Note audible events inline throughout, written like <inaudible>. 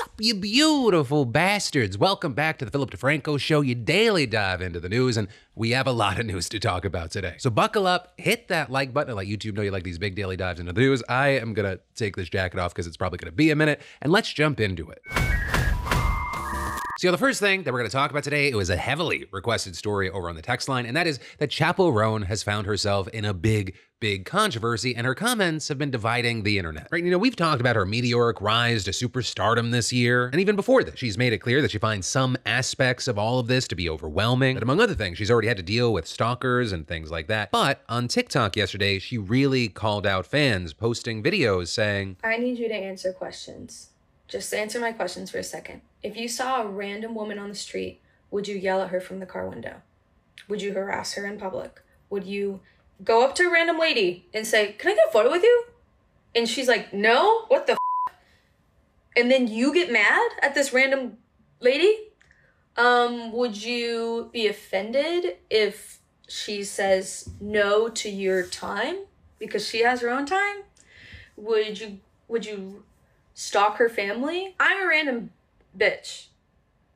up, you beautiful bastards? Welcome back to the Philip DeFranco Show, you daily dive into the news, and we have a lot of news to talk about today. So buckle up, hit that like button, let YouTube know you like these big daily dives into the news. I am gonna take this jacket off because it's probably gonna be a minute, and let's jump into it. So the first thing that we're going to talk about today, it was a heavily requested story over on the text line, and that is that Chappell Roan has found herself in a big, big controversy, and her comments have been dividing the internet. Right? You know, we've talked about her meteoric rise to superstardom this year, and even before that, she's made it clear that she finds some aspects of all of this to be overwhelming. But among other things, she's already had to deal with stalkers and things like that. But on TikTok yesterday, she really called out fans posting videos saying, I need you to answer questions. Just answer my questions for a second. If you saw a random woman on the street, would you yell at her from the car window? Would you harass her in public? Would you go up to a random lady and say, Can I get a photo with you? And she's like, No, what the f-? And then you get mad at this random lady? Um, would you be offended if she says no to your time because she has her own time? Would you would you stalk her family? I'm a random bitch.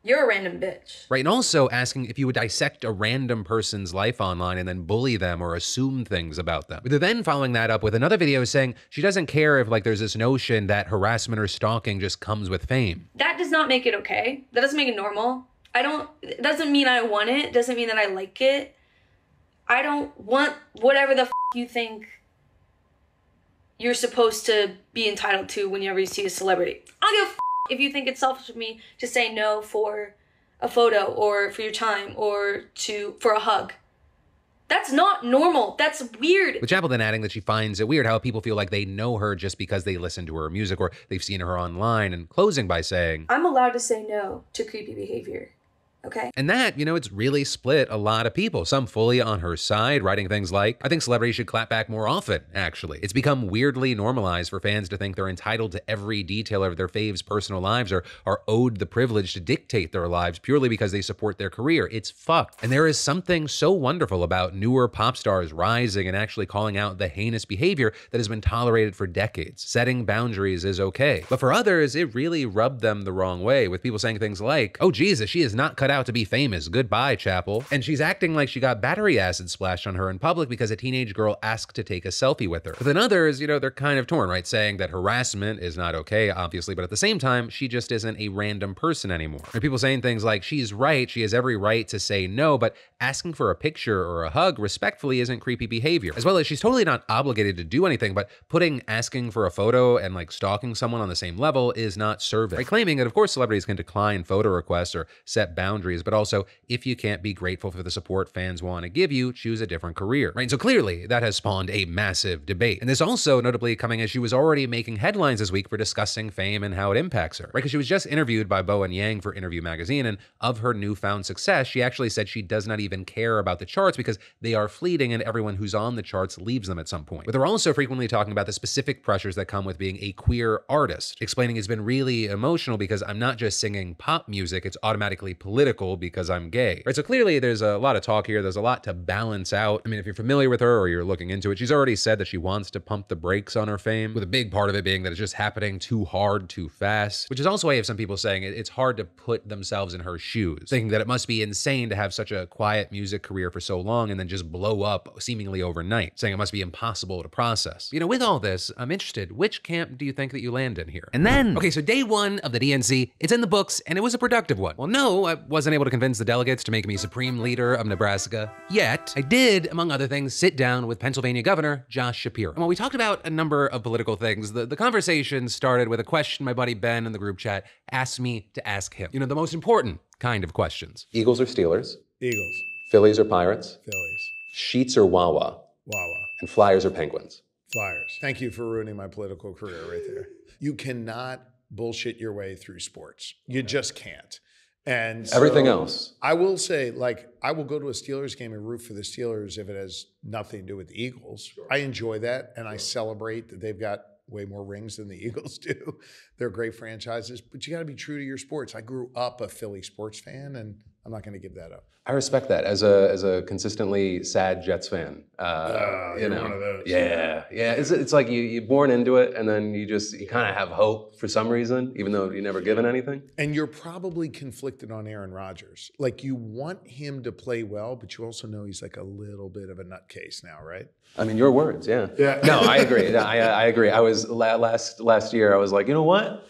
You're a random bitch. Right. And also asking if you would dissect a random person's life online and then bully them or assume things about them. They're then following that up with another video saying she doesn't care if like there's this notion that harassment or stalking just comes with fame. That does not make it okay. That doesn't make it normal. I don't it doesn't mean I want it. Doesn't mean that I like it. I don't want whatever the f- you think you're supposed to be entitled to whenever you see a celebrity. I don't give a f- if you think it's selfish of me to say no for a photo or for your time or to for a hug. That's not normal. That's weird. With Chappell then adding that she finds it weird how people feel like they know her just because they listen to her music or they've seen her online, and closing by saying, I'm allowed to say no to creepy behavior. Okay. And that, you know, it's really split a lot of people. Some fully on her side, writing things like, I think celebrities should clap back more often, actually. It's become weirdly normalized for fans to think they're entitled to every detail of their faves' personal lives or are owed the privilege to dictate their lives purely because they support their career. It's fucked. And there is something so wonderful about newer pop stars rising and actually calling out the heinous behavior that has been tolerated for decades. Setting boundaries is okay. But for others, it really rubbed them the wrong way, with people saying things like, oh Jesus, she is not cut out to be famous. Goodbye, Chappell. And she's acting like she got battery acid splashed on her in public because a teenage girl asked to take a selfie with her. But then others, you know, they're kind of torn, right? Saying that harassment is not okay, obviously, but at the same time, she just isn't a random person anymore. And people saying things like, she's right, she has every right to say no, but asking for a picture or a hug respectfully isn't creepy behavior. As well as she's totally not obligated to do anything, but putting asking for a photo and like stalking someone on the same level is not serving. Right? Claiming that, of course, celebrities can decline photo requests or set boundaries, but also if you can't be grateful for the support fans want to give you, choose a different career. Right? So clearly that has spawned a massive debate. And this also notably coming as she was already making headlines this week for discussing fame and how it impacts her. Right? Because she was just interviewed by Bowen Yang for Interview Magazine, and of her newfound success, she actually said she does not even care about the charts because they are fleeting and everyone who's on the charts leaves them at some point. But they're also frequently talking about the specific pressures that come with being a queer artist, explaining it's been really emotional because I'm not just singing pop music, it's automatically political because I'm gay. Right? So clearly there's a lot of talk here. There's a lot to balance out. I mean, if you're familiar with her or you're looking into it, she's already said that she wants to pump the brakes on her fame, with a big part of it being that it's just happening too hard, too fast, which is also why you have some people saying it's hard to put themselves in her shoes, thinking that it must be insane to have such a quiet music career for so long and then just blow up seemingly overnight, saying it must be impossible to process. You know, with all this, I'm interested, which camp do you think that you land in here? And then, okay, so day one of the DNC, it's in the books and it was a productive one. Well, no, I wasn't able to convince the delegates to make me supreme leader of Nebraska yet. I did, among other things, sit down with Pennsylvania Governor Josh Shapiro. And while we talked about a number of political things, the, the conversation started with a question my buddy Ben in the group chat asked me to ask him. You know, the most important kind of questions. Eagles or Steelers, Eagles, Phillies or Pirates, Phillies, Sheetz or Wawa, Wawa, and Flyers or Penguins. Flyers. Thank you for ruining my political career right there. You cannot bullshit your way through sports. You just can't. And so Everything else. I will say, like, I will go to a Steelers game and root for the Steelers if it has nothing to do with the Eagles. I enjoy that and I celebrate that they've got way more rings than the <laughs> Eagles do. They're great franchises, but you got to be true to your sports. I grew up a Philly sports fan and I'm not going to give that up. I respect that as a as a consistently sad Jets fan. Uh, Oh, you you're know, one of those. yeah, yeah. It's it's like you you're born into it, and then you just you kind of have hope for some reason, even though you're never given anything. And you're probably conflicted on Aaron Rodgers. Like you want him to play well, but you also know he's like a little bit of a nutcase now, right? I mean, your words, yeah. Yeah. No, I agree. No, I I agree. I was last last year. I was like, you know what?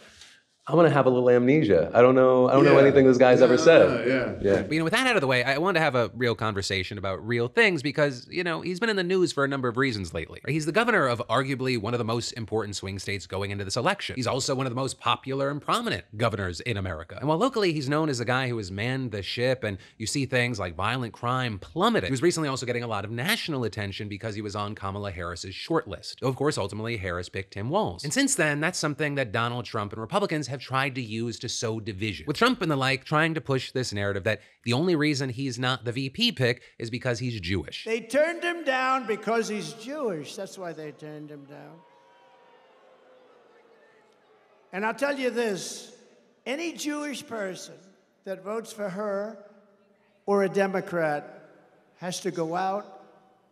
I'm gonna have a little amnesia. I don't know. I don't know anything this guy's ever said. yeah. Yeah. But, you know, with that out of the way, I wanted to have a real conversation about real things because, you know, he's been in the news for a number of reasons lately. He's the governor of arguably one of the most important swing states going into this election. He's also one of the most popular and prominent governors in America. And while locally he's known as a guy who has manned the ship and you see things like violent crime plummeted, he was recently also getting a lot of national attention because he was on Kamala Harris's short list. Though, of course, ultimately Harris picked Tim Walz. And since then, that's something that Donald Trump and Republicans have tried to use to sow division. With Trump and the like trying to push this narrative that the only reason he's not the VP pick is because he's Jewish. They turned him down because he's Jewish. That's why they turned him down. And I'll tell you this any Jewish person that votes for her or a Democrat has to go out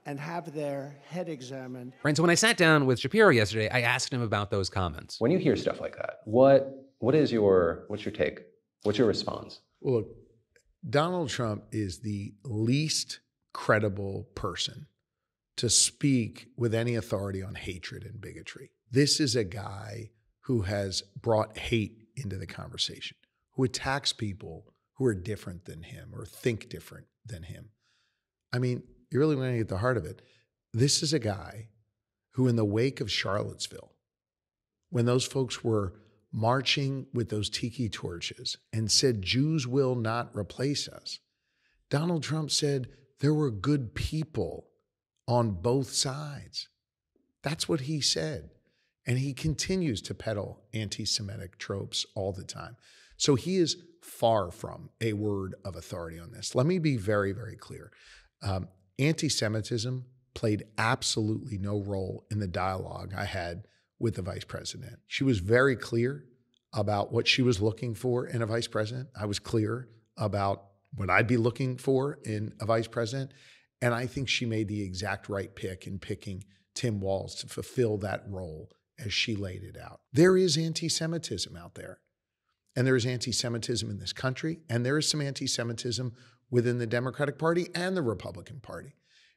and have their head examined. Right, so when I sat down with Shapiro yesterday, I asked him about those comments. When you hear stuff like that, what what is your what's your take? What's your response? Well, look, Donald Trump is the least credible person to speak with any authority on hatred and bigotry. This is a guy who has brought hate into the conversation, who attacks people who are different than him or think different than him. I mean, you really want to get the heart of it. This is a guy who, in the wake of Charlottesville, when those folks were marching with those tiki torches and said, Jews will not replace us, Donald Trump said there were good people on both sides. That's what he said. And he continues to peddle anti Semitic tropes all the time. So he is far from a word of authority on this. Let me be very, very clear. Um, anti Semitism played absolutely no role in the dialogue I had with the vice president. She was very clear about what she was looking for in a vice president. I was clear about what I'd be looking for in a vice president. And I think she made the exact right pick in picking Tim Walz to fulfill that role as she laid it out. There is anti Semitism out there. And there is anti Semitism in this country. And there is some anti Semitism within the Democratic Party and the Republican Party.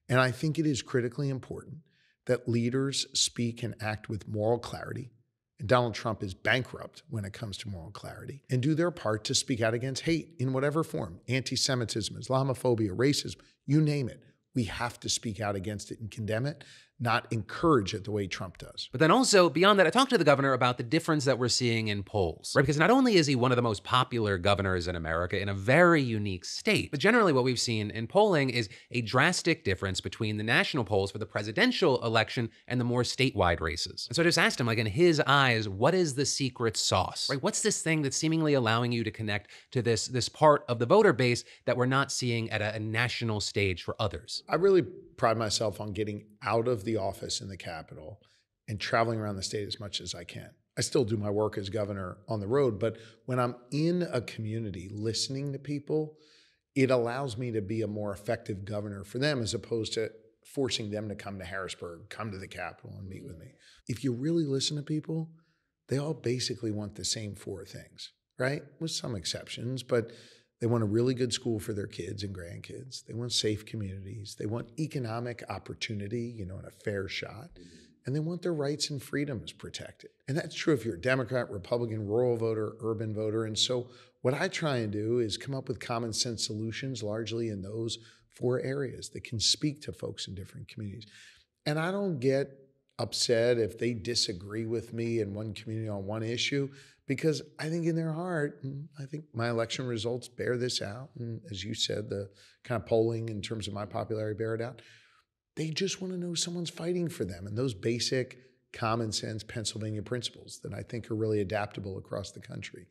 And I think it is critically important that leaders speak and act with moral clarity. And Donald Trump is bankrupt when it comes to moral clarity and do their part to speak out against hate in whatever form anti Semitism, Islamophobia, racism, you name it. We have to speak out against it and condemn it, not encourage it the way Trump does. But then also, beyond that, I talked to the governor about the difference that we're seeing in polls, right? Because not only is he one of the most popular governors in America in a very unique state, but generally what we've seen in polling is a drastic difference between the national polls for the presidential election and the more statewide races. And so I just asked him, like, in his eyes, what is the secret sauce, right? What's this thing that's seemingly allowing you to connect to this, this part of the voter base that we're not seeing at a, a national stage for others? I really pride myself on getting out of the office in the Capitol and traveling around the state as much as I can. I still do my work as governor on the road, but when I'm in a community listening to people, it allows me to be a more effective governor for them as opposed to forcing them to come to Harrisburg, come to the Capitol and meet with me. If you really listen to people, they all basically want the same four things, right? With some exceptions, but they want a really good school for their kids and grandkids. They want safe communities. They want economic opportunity, you know, and a fair shot. Mm-hmm. And they want their rights and freedoms protected. And that's true if you're a Democrat, Republican, rural voter, urban voter. And so, what I try and do is come up with common sense solutions largely in those four areas that can speak to folks in different communities. And I don't get upset if they disagree with me in one community on one issue because I think in their heart, mm, I think my election results bear this out. And as you said, the kind of polling in terms of my popularity bear it out. They just want to know someone's fighting for them and those basic common sense Pennsylvania principles that I think are really adaptable across the country.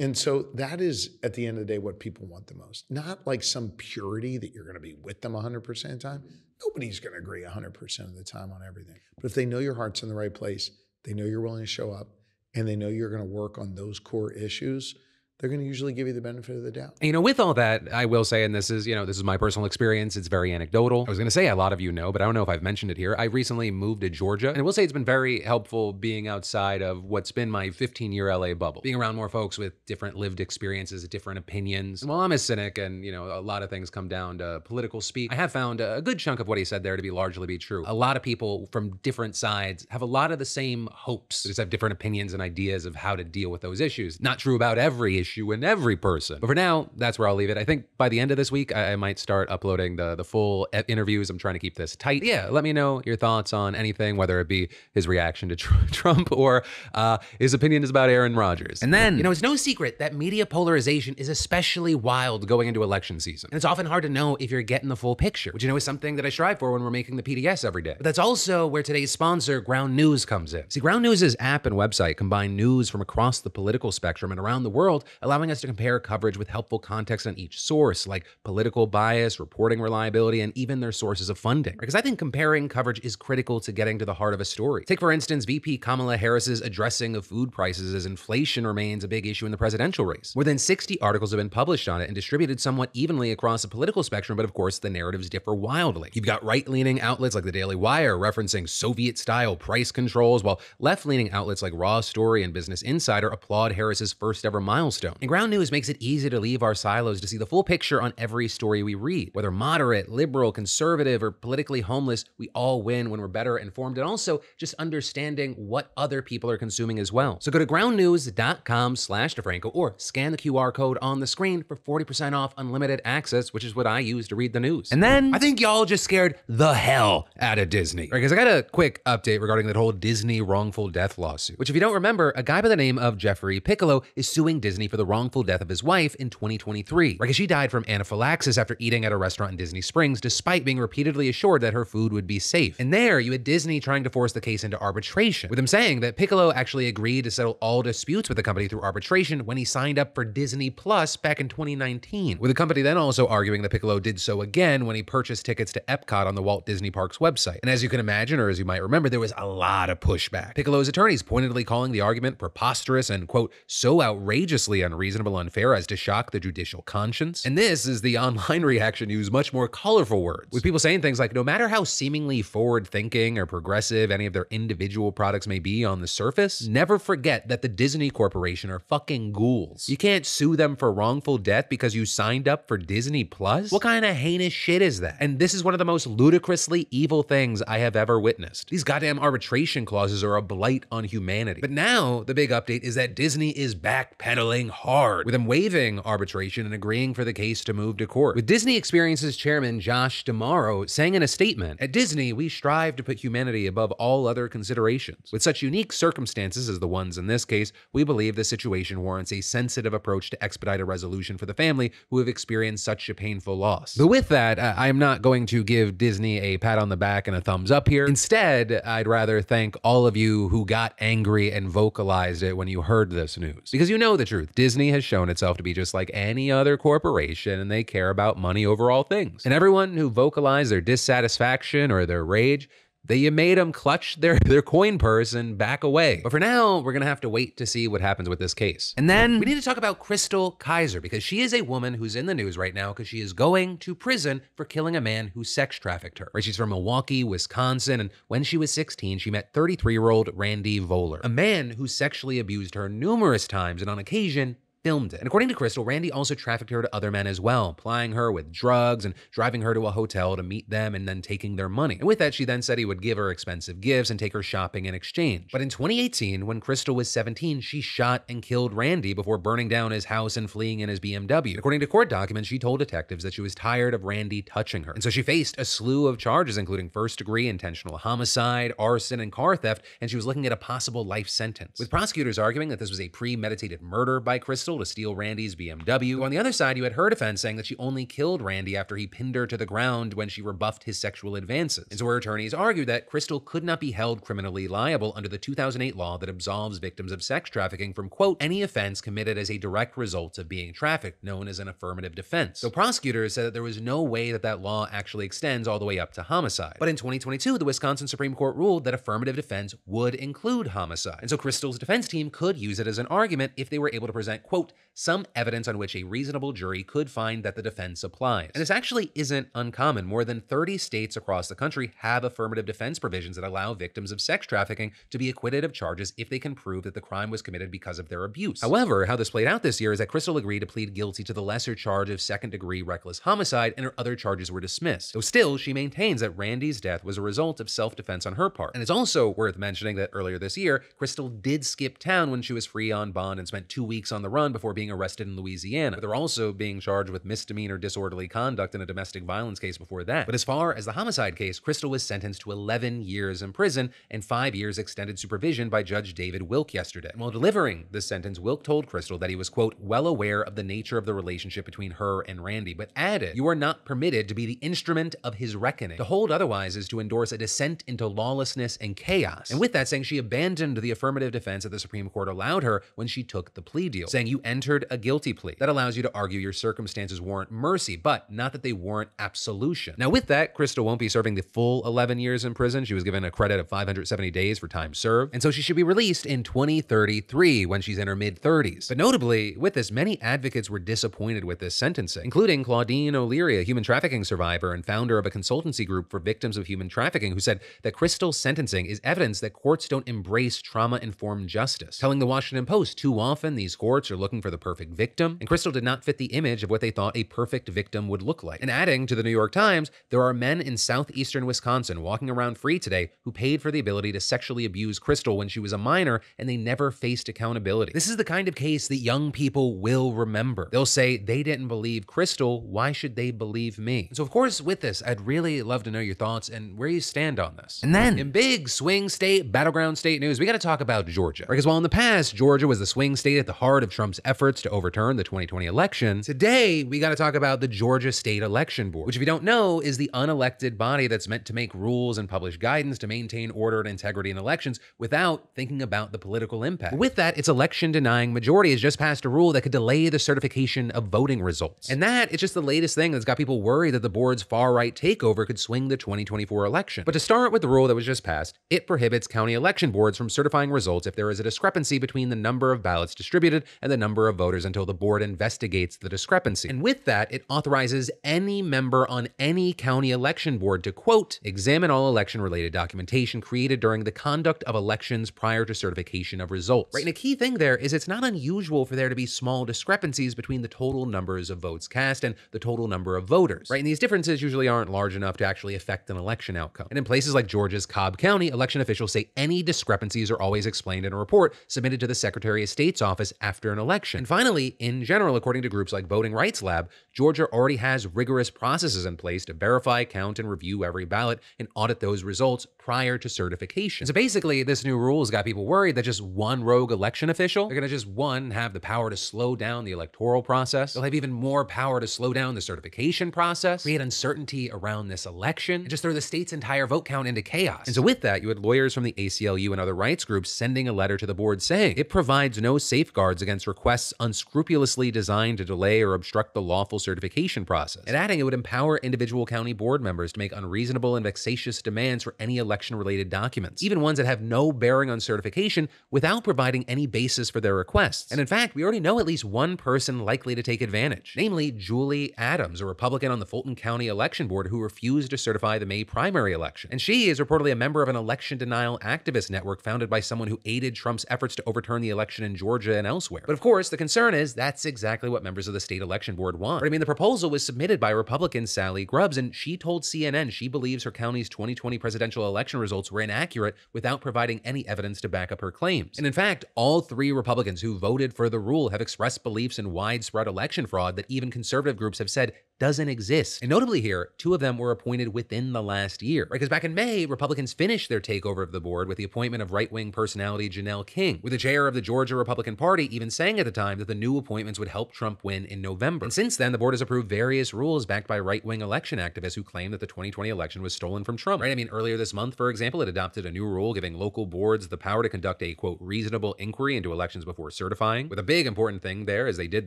And so that is at the end of the day what people want the most. Not like some purity that you're going to be with them 100% of the time. Nobody's going to agree 100% of the time on everything. But if they know your heart's in the right place, they know you're willing to show up, and they know you're going to work on those core issues, they're going to usually give you the benefit of the doubt. You know, with all that, I will say, and this is, you know, this is my personal experience. It's very anecdotal. I was going to say a lot of you know, but I don't know if I've mentioned it here. I recently moved to Georgia, and I will say it's been very helpful being outside of what's been my 15 year LA bubble, being around more folks with different lived experiences, different opinions. And while I'm a cynic and, you know, a lot of things come down to political speak, I have found a good chunk of what he said there to be largely be true. A lot of people from different sides have a lot of the same hopes, they just have different opinions and ideas of how to deal with those issues. Not true about every issue and every person. But for now, that's where I'll leave it. I think by the end of this week, I, I might start uploading the, the full e- interviews. I'm trying to keep this tight. Yeah, let me know your thoughts on anything, whether it be his reaction to Tr- <laughs> Trump or uh, his opinions about Aaron Rodgers. And then, you know, it's no secret that media polarization is especially wild going into election season. And it's often hard to know if you're getting the full picture, which, you know, is something that I strive for when we're making the PDS every day. But that's also where today's sponsor, Ground News, comes in. See, Ground News' app and website combine news from across the political spectrum and around the world, allowing us to compare coverage with helpful context on each source, like political bias, reporting reliability, and even their sources of funding. Because I think comparing coverage is critical to getting to the heart of a story. Take, for instance, VP Kamala Harris's addressing of food prices as inflation remains a big issue in the presidential race. More than 60 articles have been published on it and distributed somewhat evenly across the political spectrum, but of course, the narratives differ wildly. You've got right leaning outlets like the Daily Wire referencing Soviet style price controls, while left leaning outlets like Raw Story and Business Insider applaud Harris's first ever milestone. And Ground News makes it easy to leave our silos to see the full picture on every story we read. Whether moderate, liberal, conservative, or politically homeless, we all win when we're better informed and also just understanding what other people are consuming as well. So go to groundnews.com slash DeFranco or scan the QR code on the screen for 40% off unlimited access, which is what I use to read the news. And then I think y'all just scared the hell out of Disney. Right, Because I got a quick update regarding that whole Disney wrongful death lawsuit, which if you don't remember, a guy by the name of Jeffrey Piccolo is suing Disney for the wrongful death of his wife in 2023. Because she died from anaphylaxis after eating at a restaurant in Disney Springs, despite being repeatedly assured that her food would be safe. And there, you had Disney trying to force the case into arbitration, with him saying that Piccolo actually agreed to settle all disputes with the company through arbitration when he signed up for Disney Plus back in 2019. With the company then also arguing that Piccolo did so again when he purchased tickets to Epcot on the Walt Disney Parks website. And as you can imagine, or as you might remember, there was a lot of pushback. Piccolo's attorneys pointedly calling the argument preposterous and, quote, so outrageously unreasonable unfair as to shock the judicial conscience. And this is the <laughs> online reaction use much more colorful words, with people saying things like, no matter how seemingly forward thinking or progressive any of their individual products may be on the surface, never forget that the Disney Corporation are fucking ghouls. You can't sue them for wrongful death because you signed up for Disney Plus? What kind of heinous shit is that? And this is one of the most ludicrously evil things I have ever witnessed. These goddamn arbitration clauses are a blight on humanity. But now, the big update is that Disney is backpedaling hard, with them waiving arbitration and agreeing for the case to move to court. With Disney Experiences chairman Josh D'Amaro saying in a statement, At Disney, we strive to put humanity above all other considerations. With such unique circumstances as the ones in this case, we believe the situation warrants a sensitive approach to expedite a resolution for the family who have experienced such a painful loss. But with that, I am not going to give Disney a pat on the back and a thumbs up here. Instead, I'd rather thank all of you who got angry and vocalized it when you heard this news. Because you know the truth. Disney has shown itself to be just like any other corporation and they care about money over all things. And everyone who vocalized their dissatisfaction or their rage, you made them clutch their, <laughs> their coin purse and back away. But for now, we're gonna have to wait to see what happens with this case. And then we need to talk about Chrystul Kizer because she is a woman who's in the news right now because she is going to prison for killing a man who sex trafficked her. Right? She's from Milwaukee, Wisconsin, and when she was 16, she met 33-year-old Randy Volar, a man who sexually abused her numerous times and on occasion filmed it. And according to Chrystul, Randy also trafficked her to other men as well, plying her with drugs and driving her to a hotel to meet them and then taking their money. And with that, she then said he would give her expensive gifts and take her shopping in exchange. But in 2018, when Chrystul was 17, she shot and killed Randy before burning down his house and fleeing in his BMW. According to court documents, she told detectives that she was tired of Randy touching her. And so she faced a slew of charges, including first degree intentional homicide, arson, and car theft, and she was looking at a possible life sentence. With prosecutors arguing that this was a premeditated murder by Chrystul to steal Randy's BMW. On the other side, you had her defense saying that she only killed Randy after he pinned her to the ground when she rebuffed his sexual advances. And so her attorneys argued that Chrystul could not be held criminally liable under the 2008 law that absolves victims of sex trafficking from, quote, any offense committed as a direct result of being trafficked, known as an affirmative defense. So prosecutors said that there was no way that that law actually extends all the way up to homicide. But in 2022, the Wisconsin Supreme Court ruled that affirmative defense would include homicide. And so Chrystul's defense team could use it as an argument if they were able to present, quote, quote, some evidence on which a reasonable jury could find that the defense applies. And this actually isn't uncommon. More than 30 states across the country have affirmative defense provisions that allow victims of sex trafficking to be acquitted of charges if they can prove that the crime was committed because of their abuse. However, how this played out this year is that Chrystul agreed to plead guilty to the lesser charge of second degree reckless homicide and her other charges were dismissed. Though still, she maintains that Randy's death was a result of self defense on her part. And it's also worth mentioning that earlier this year, Chrystul did skip town when she was free on bond and spent two weeks on the run before being arrested in Louisiana. But they're also being charged with misdemeanor disorderly conduct in a domestic violence case before that. But as far as the homicide case, Chrystul was sentenced to 11 years in prison and five years extended supervision by Judge David Wilk yesterday. And while delivering this sentence, Wilk told Chrystul that he was, quote, well aware of the nature of the relationship between her and Randy, but added, You are not permitted to be the instrument of his reckoning. To hold otherwise is to endorse a descent into lawlessness and chaos. And with that, saying she abandoned the affirmative defense that the Supreme Court allowed her when she took the plea deal, saying you entered a guilty plea. That allows you to argue your circumstances warrant mercy, but not that they warrant absolution. Now, with that, Chrystul won't be serving the full 11 years in prison. She was given a credit of 570 days for time served, and so she should be released in 2033 when she's in her mid 30s. But notably, with this, many advocates were disappointed with this sentencing, including Claudine O'Leary, a human trafficking survivor and founder of a consultancy group for victims of human trafficking, who said that Chrystul's sentencing is evidence that courts don't embrace trauma informed justice. Telling the Washington Post, too often these courts are looking for the perfect victim, and Chrystul did not fit the image of what they thought a perfect victim would look like. And adding to the New York Times, there are men in southeastern Wisconsin walking around free today who paid for the ability to sexually abuse Chrystul when she was a minor and they never faced accountability. This is the kind of case that young people will remember. They'll say, they didn't believe Chrystul, why should they believe me? So, of course, with this, I'd really love to know your thoughts and where you stand on this. And then, in big swing state, battleground state news, we got to talk about Georgia. Because while in the past, Georgia was the swing state at the heart of Trump's efforts to overturn the 2020 election, today we got to talk about the Georgia State Election Board, which, if you don't know, is the unelected body that's meant to make rules and publish guidance to maintain order and integrity in elections without thinking about the political impact. With that, its election denying majority has just passed a rule that could delay the certification of voting results. And that is just the latest thing that's got people worried that the board's far right takeover could swing the 2024 election. But to start with the rule that was just passed, it prohibits county election boards from certifying results if there is a discrepancy between the number of ballots distributed and the number of voters until the board investigates the discrepancy. And with that, it authorizes any member on any county election board to, quote, examine all election related documentation created during the conduct of elections prior to certification of results. Right. And a key thing there is it's not unusual for there to be small discrepancies between the total numbers of votes cast and the total number of voters. Right. And these differences usually aren't large enough to actually affect an election outcome. And in places like Georgia's Cobb County, election officials say any discrepancies are always explained in a report submitted to the Secretary of State's office after an election. And finally, in general, according to groups like Voting Rights Lab, Georgia already has rigorous processes in place to verify, count, and review every ballot and audit those results prior to certification. So basically, this new rule has got people worried that just one rogue election official, they're going to just one, have the power to slow down the electoral process. They'll have even more power to slow down the certification process, create uncertainty around this election, and just throw the state's entire vote count into chaos. And so with that, you had lawyers from the ACLU and other rights groups sending a letter to the board saying it provides no safeguards against requests unscrupulously designed to delay or obstruct the lawful certification process. And adding it would empower individual county board members to make unreasonable and vexatious demands for any election related documents, even ones that have no bearing on certification without providing any basis for their requests. And in fact, we already know at least one person likely to take advantage, namely Julie Adams, a Republican on the Fulton County Election Board who refused to certify the May primary election. And she is reportedly a member of an election denial activist network founded by someone who aided Trump's efforts to overturn the election in Georgia and elsewhere. But of course, the concern is that's exactly what members of the state election board want. But I mean, the proposal was submitted by Republican Salleigh Grubbs, and she told CNN she believes her county's 2020 presidential election results were inaccurate without providing any evidence to back up her claims. And in fact, all three Republicans who voted for the rule have expressed beliefs in widespread election fraud that even conservative groups have said doesn't exist. And notably here, two of them were appointed within the last year. Because back in May, Republicans finished their takeover of the board with the appointment of right-wing personality Janelle King, with the chair of the Georgia Republican Party even saying at the time that the new appointments would help Trump win in November. And since then, the board has approved various rules backed by right-wing election activists who claim that the 2020 election was stolen from Trump. Right? I mean, earlier this month, for example, it adopted a new rule giving local boards the power to conduct a quote reasonable inquiry into elections before certifying. With a big important thing there is they did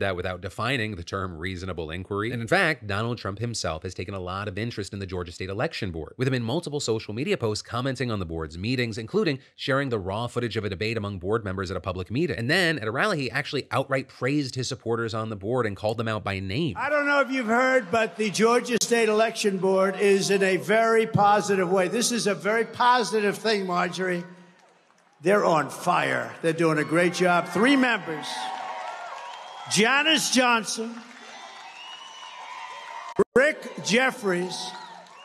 that without defining the term reasonable inquiry. And in fact, fact, Donald Trump himself has taken a lot of interest in the Georgia State Election Board, with him in multiple social media posts commenting on the board's meetings, including sharing the raw footage of a debate among board members at a public meeting. And then at a rally, he actually outright praised his supporters on the board and called them out by name. I don't know if you've heard, but the Georgia State Election Board is in a very positive way. This is a very positive thing, Marjorie. They're on fire. They're doing a great job. Three members Janice Johnston, Rick Jeffares,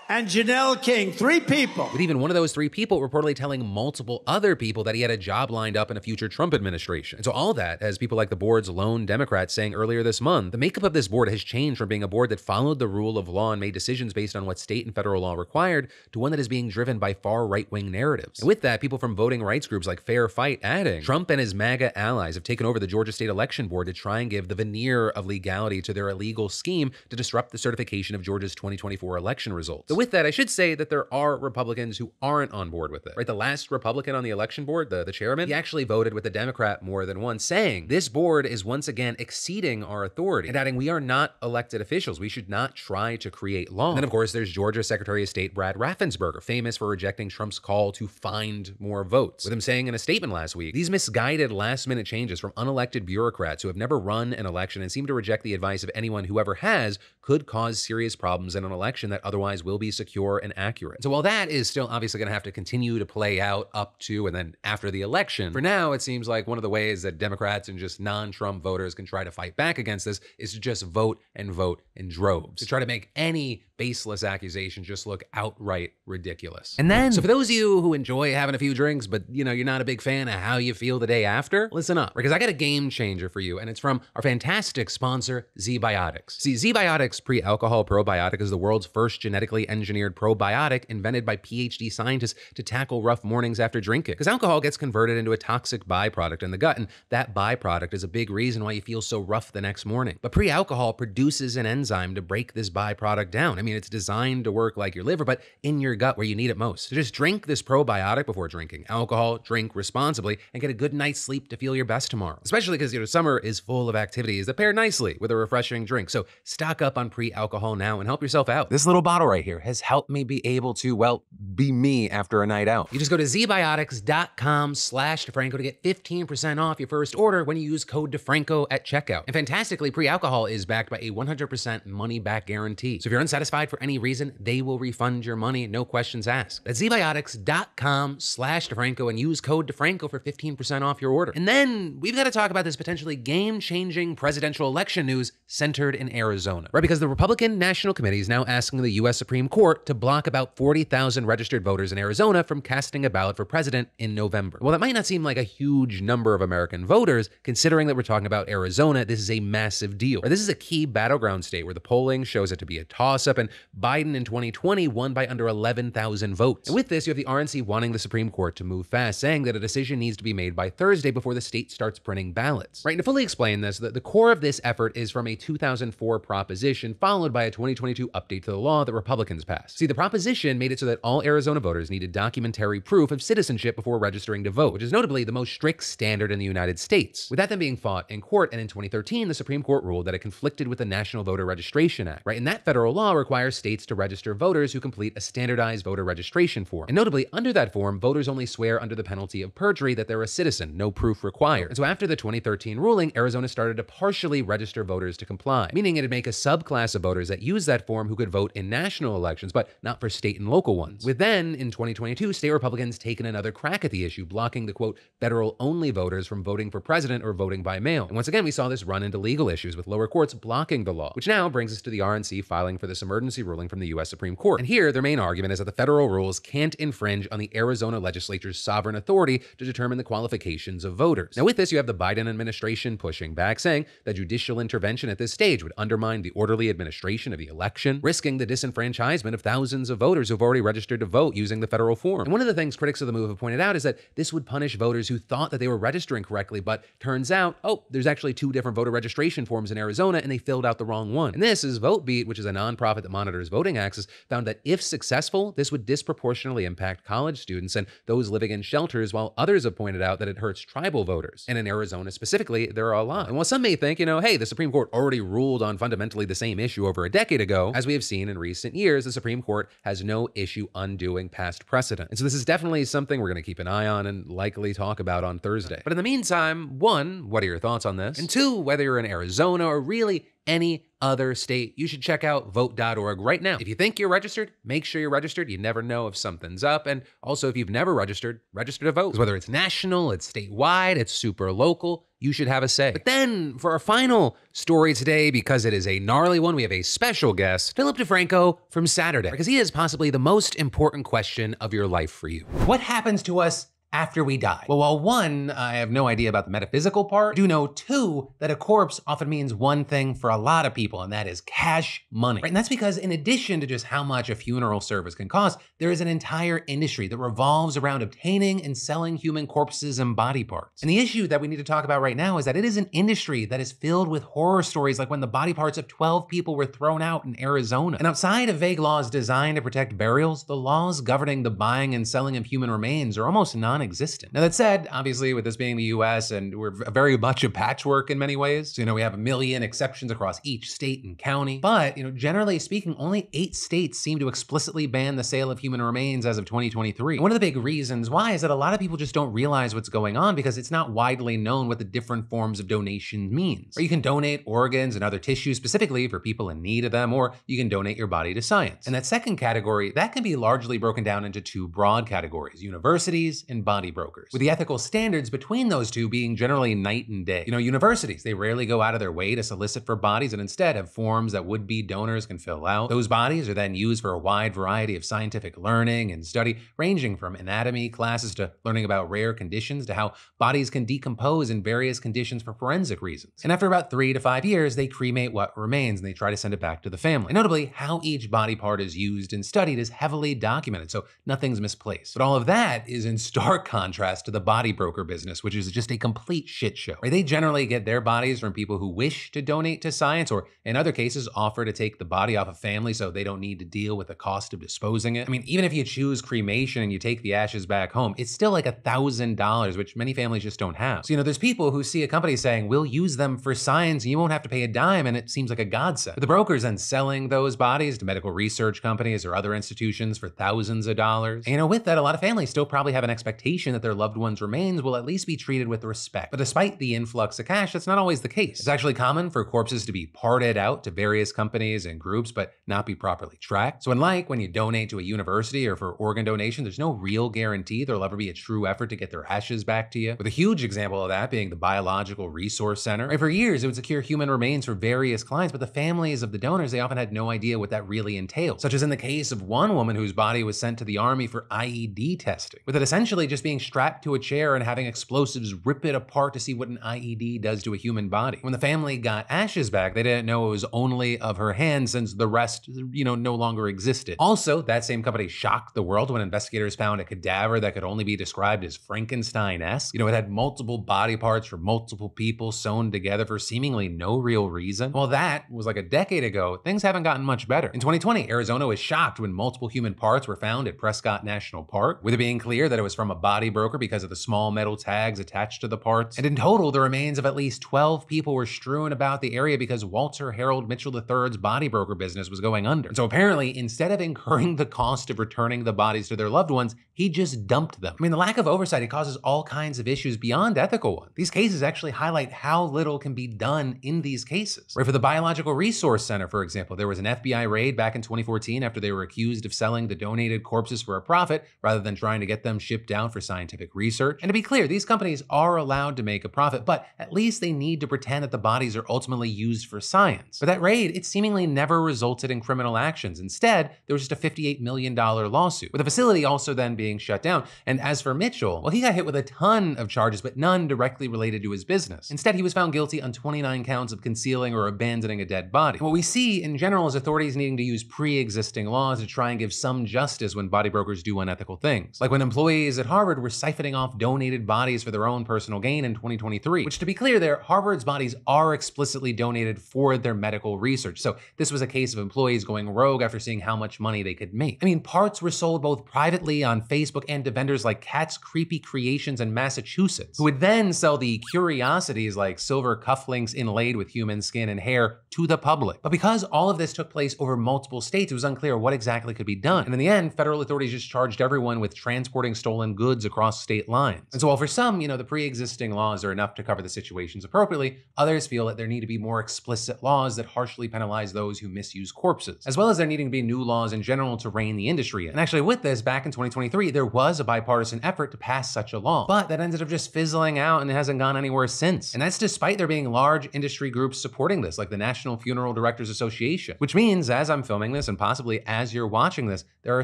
and Janelle King. Three people. With even one of those three people reportedly telling multiple other people that he had a job lined up in a future Trump administration. And so all that as people like the board's lone Democrats saying earlier this month, the makeup of this board has changed from being a board that followed the rule of law and made decisions based on what state and federal law required to one that is being driven by far right-wing narratives. And with that, people from voting rights groups like Fair Fight adding, Trump and his MAGA allies have taken over the Georgia State Election Board to try and give the veneer of legality to their illegal scheme to disrupt the certification of Georgia's 2024 election results. So with that, I should say that there are Republicans who aren't on board with it. Right? The last Republican on the election board, the, the chairman, he actually voted with the Democrat more than once, saying this board is once again exceeding our authority and adding we are not elected officials. We should not try to create law. And then, of course, there's Georgia Secretary of State Brad Raffensperger, famous for rejecting Trump's call to find more votes, with him saying in a statement last week, these misguided last minute changes from unelected bureaucrats who have never run an election and seem to reject the advice of anyone who ever has could cause serious problems in an election that otherwise will be secure and accurate. So while that is still obviously going to have to continue to play out up to and then after the election, for now it seems like one of the ways that Democrats and just non-Trump voters can try to fight back against this is to just vote and vote in droves to try to make any baseless accusations just look outright ridiculous. And then, so for those of you who enjoy having a few drinks, but you know, you're not a big fan of how you feel the day after, listen up, because I got a game changer for you, and it's from our fantastic sponsor, ZBiotics. See, ZBiotics pre-alcohol probiotic is the world's first genetically engineered probiotic invented by PhD scientists to tackle rough mornings after drinking. Because alcohol gets converted into a toxic byproduct in the gut, and that byproduct is a big reason why you feel so rough the next morning. But pre-alcohol produces an enzyme to break this byproduct down. I mean, it's designed to work like your liver, but in your gut where you need it most. So just drink this probiotic before drinking alcohol, drink responsibly, and get a good night's sleep to feel your best tomorrow. Especially because, you know, summer is full of activities that pair nicely with a refreshing drink. So stock up on pre-alcohol now and help yourself out. This little bottle right here has helped me be able to, well, be me after a night out. You just go to zbiotics.com slash DeFranco to get 15% off your first order when you use code DeFranco at checkout. And fantastically, pre-alcohol is backed by a 100% money-back guarantee. So if you're unsatisfied for any reason, they will refund your money, no questions asked. That's zbiotics.com slash DeFranco and use code DeFranco for 15% off your order. And then we've got to talk about this potentially game-changing presidential election news centered in Arizona, right? Because the Republican National Committee is now asking the U.S. Supreme Court to block about 40,000 registered voters in Arizona from casting a ballot for president in November. Well, that might not seem like a huge number of American voters, considering that we're talking about Arizona. This is a massive deal. This is a key battleground state where the polling shows it to be a toss-up, and Biden in 2020 won by under 11,000 votes. And with this, you have the RNC wanting the Supreme Court to move fast, saying that a decision needs to be made by Thursday before the state starts printing ballots. Right, and to fully explain this, the, the core of this effort is from a 2004 proposition, followed by a 2022 update to the law that Republicans passed. See, the proposition made it so that all Arizona voters needed documentary proof of citizenship before registering to vote, which is notably the most strict standard in the United States. With that then being fought in court, and in 2013, the Supreme Court ruled that it conflicted with the National Voter Registration Act, right? And that federal law requires states to register voters who complete a standardized voter registration form. And notably, under that form, voters only swear under the penalty of perjury that they're a citizen, no proof required. And so after the 2013 ruling, Arizona started to partially register voters to comply, meaning it'd make a subclass of voters that use that form who could vote in national elections, but not for state and local ones. With then, in 2022, state Republicans taken another crack at the issue, blocking the quote, federal only voters from voting for president or voting by mail. And once again, we saw this run into legal issues with lower courts blocking the law, which now brings us to the RNC filing for this emergency ruling from the U.S. Supreme Court. And here, their main argument is that the federal rules can't infringe on the Arizona legislature's sovereign authority to determine the qualifications of voters. Now, with this, you have the Biden administration pushing back, saying that judicial intervention at this stage would undermine the orderly administration of the election, risking the disenfranchisement of thousands of voters who've already registered to vote using the federal form. And one of the things critics of the move have pointed out is that this would punish voters who thought that they were registering correctly, but turns out, oh, there's actually two different voter registration forms in Arizona and they filled out the wrong one. And this is VoteBeat, which is a nonprofit that monitors voting access, found that if successful, this would disproportionately impact college students and those living in shelters, while others have pointed out that it hurts tribal voters. And in Arizona specifically, there are a lot. And while some may think, you know, hey, the Supreme Court already ruled on fundamentally the same issue over a decade ago, as we have seen in recent years, the Supreme Court has no issue undoing past precedent. And so this is definitely something we're going to keep an eye on and likely talk about on Thursday. But in the meantime, one, what are your thoughts on this? And two, whether you're in Arizona or really any other state, you should check out vote.org right now. If you think you're registered, make sure you're registered. You never know if something's up. And also, if you've never registered, register to vote. whether it's national, it's statewide, it's super local, you should have a say. But then, for our final story today, because it is a gnarly one, we have a special guest, Philip DeFranco from Saturday, because he has possibly the most important question of your life for you. What happens to us after we die? Well, while one, I have no idea about the metaphysical part, do know two, that a corpse often means one thing for a lot of people, and that is cash money. Right? And that's because in addition to just how much a funeral service can cost, there is an entire industry that revolves around obtaining and selling human corpses and body parts. And the issue that we need to talk about right now is that it is an industry that is filled with horror stories like when the body parts of 12 people were thrown out in Arizona. And outside of vague laws designed to protect burials, the laws governing the buying and selling of human remains are almost non non-existent. Now that said, obviously with this being the US and we're very much a patchwork in many ways, you know, we have a million exceptions across each state and county, but, you know, generally speaking, only eight states seem to explicitly ban the sale of human remains as of 2023. And one of the big reasons why is that a lot of people just don't realize what's going on because it's not widely known what the different forms of donation means. Or you can donate organs and other tissues specifically for people in need of them, or you can donate your body to science. And that second category, that can be largely broken down into two broad categories, universities and body brokers, with the ethical standards between those two being generally night and day. You know, universities, they rarely go out of their way to solicit for bodies and instead have forms that would-be donors can fill out. Those bodies are then used for a wide variety of scientific learning and study, ranging from anatomy classes to learning about rare conditions to how bodies can decompose in various conditions for forensic reasons. And after about three to five years, they cremate what remains and they try to send it back to the family. And notably, how each body part is used and studied is heavily documented, so nothing's misplaced. But all of that is in stark contrast to the body broker business, which is just a complete shit show. Right? They generally get their bodies from people who wish to donate to science, or in other cases, offer to take the body off a family so they don't need to deal with the cost of disposing it. I mean, even if you choose cremation and you take the ashes back home, it's still like a thousand dollars, which many families just don't have. So, you know, there's people who see a company saying, we'll use them for science and you won't have to pay a dime, and it seems like a godsend. But the brokers then selling those bodies to medical research companies or other institutions for thousands of dollars. And, you know, with that, a lot of families still probably have an expectation that their loved one's remains will at least be treated with respect. But despite the influx of cash, that's not always the case. It's actually common for corpses to be parted out to various companies and groups, but not be properly tracked. So unlike when you donate to a university or for organ donation, there's no real guarantee there'll ever be a true effort to get their ashes back to you. With a huge example of that being the Biological Resource Center. And for years, it would secure human remains for various clients, but the families of the donors, they often had no idea what that really entailed. Such as in the case of one woman whose body was sent to the army for IED testing, with it essentially just being strapped to a chair and having explosives rip it apart to see what an IED does to a human body. When the family got ashes back, they didn't know it was only of her hand since the rest, you know, no longer existed. Also, that same company shocked the world when investigators found a cadaver that could only be described as Frankenstein-esque. You know, it had multiple body parts from multiple people sewn together for seemingly no real reason. Well, that was like a decade ago. Things haven't gotten much better. In 2020, Arizona was shocked when multiple human parts were found at Prescott National Park, with it being clear that it was from a body broker because of the small metal tags attached to the parts. And in total, the remains of at least 12 people were strewn about the area because Walter Harold Mitchell III's body broker business was going under. And so apparently, instead of incurring the cost of returning the bodies to their loved ones, he just dumped them. I mean, the lack of oversight, it causes all kinds of issues beyond ethical ones. These cases actually highlight how little can be done in these cases. Right, for the Biological Resource Center, for example, there was an FBI raid back in 2014 after they were accused of selling the donated corpses for a profit rather than trying to get them shipped out for scientific research. And to be clear, these companies are allowed to make a profit, but at least they need to pretend that the bodies are ultimately used for science. But that raid, it seemingly never resulted in criminal actions. Instead, there was just a $58 million lawsuit, with the facility also then being shut down. And as for Mitchell, well, he got hit with a ton of charges, but none directly related to his business. Instead, he was found guilty on 29 counts of concealing or abandoning a dead body. what we see in general is authorities needing to use pre-existing laws to try and give some justice when body brokers do unethical things. Like when employees at Harvard were siphoning off donated bodies for their own personal gain in 2023, which to be clear there, Harvard's bodies are explicitly donated for their medical research. So this was a case of employees going rogue after seeing how much money they could make. I mean, parts were sold both privately on Facebook and to vendors like Kat's Creepy Creations in Massachusetts, who would then sell the curiosities like silver cufflinks inlaid with human skin and hair to the public. But because all of this took place over multiple states, it was unclear what exactly could be done. And in the end, federal authorities just charged everyone with transporting stolen goods across state lines. And so while for some, you know, the pre-existing laws are enough to cover the situations appropriately, others feel that there need to be more explicit laws that harshly penalize those who misuse corpses, as well as there needing to be new laws in general to rein the industry in. And actually with this, back in 2023, there was a bipartisan effort to pass such a law, but that ended up just fizzling out and it hasn't gone anywhere since. And that's despite there being large industry groups supporting this, like the National Funeral Directors Association, which means as I'm filming this and possibly as you're watching this, there are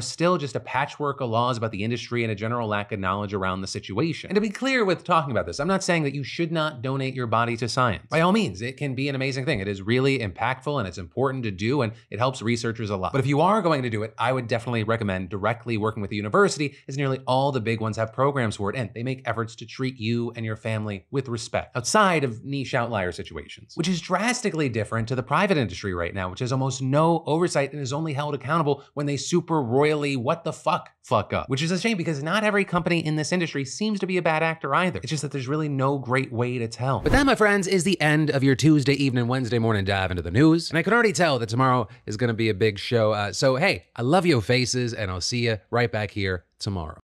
still just a patchwork of laws about the industry and a general lack of knowledge around the situation. And to be clear with talking about this, I'm not saying that you should not donate your body to science. By all means, it can be an amazing thing. It is really impactful and it's important to do and it helps researchers a lot. But if you are going to do it, I would definitely recommend directly working with the university as nearly all the big ones have programs for it and they make efforts to treat you and your family with respect outside of niche outlier situations, which is drastically different to the private industry right now, which has almost no oversight and is only held accountable when they super royally what the fuck fuck up, which is a shame because not every in this industry seems to be a bad actor either. It's just that there's really no great way to tell. But that, my friends, is the end of your Tuesday evening, Wednesday morning dive into the news. And I can already tell that tomorrow is going to be a big show. Uh, so, hey, I love your faces and I'll see you right back here tomorrow.